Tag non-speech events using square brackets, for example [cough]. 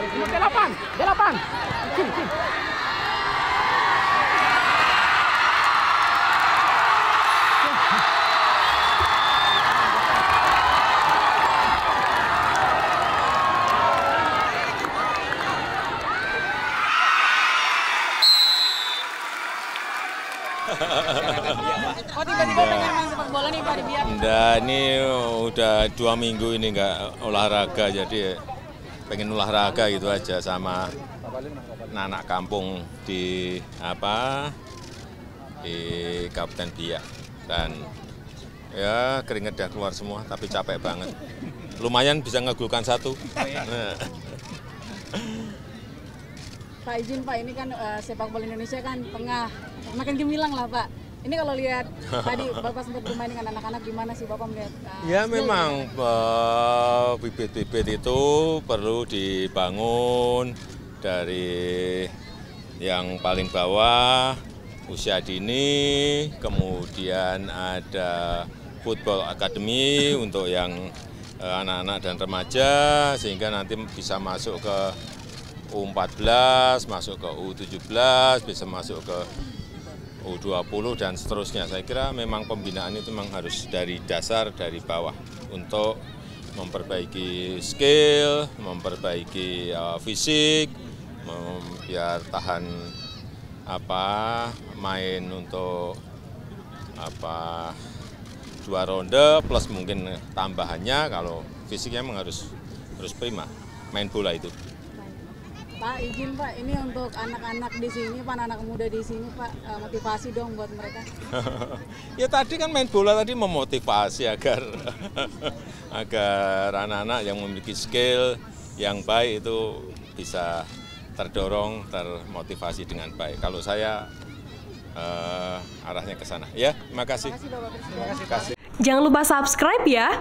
Delapan, delapan. Sini, sini. Oh tiba-tiba pengen main sepak bola nih Pak di Biak. Enggak, ini udah dua minggu ini nggak olahraga, jadi pengen olahraga gitu aja sama anak kampung di apa di Kabupaten Biak dan ya keringet dah keluar semua, tapi capek banget. Lumayan bisa ngegulkan satu. Pak izin Pak ini kan eh, sepak bola Indonesia kan tengah makin gemilang lah Pak. Ini kalau lihat tadi Bapak sempat bermain dengan anak-anak gimana sih Bapak melihat? eh, Ya memang bibit-bibit itu perlu dibangun dari yang paling bawah usia dini, kemudian ada football academy untuk yang eh, anak-anak dan remaja sehingga nanti bisa masuk ke U14, masuk ke U17, bisa masuk ke U20 dan seterusnya. Saya kira memang pembinaan itu memang harus dari dasar, dari bawah untuk memperbaiki skill, memperbaiki uh, fisik, mem- biar tahan apa main untuk apa dua ronde plus mungkin tambahannya kalau fisiknya memang harus harus prima main bola itu. Pak izin Pak ini untuk anak-anak di sini Pak anak muda di sini Pak eh, motivasi dong buat mereka. [laughs] ya tadi kan main bola tadi memotivasi agar [laughs] agar anak-anak yang memiliki skill yang baik itu bisa terdorong, termotivasi dengan baik. Kalau saya eh, arahnya ke sana. Ya, terima kasih. Terima kasih Bapak. Terima kasih. Jangan lupa subscribe ya.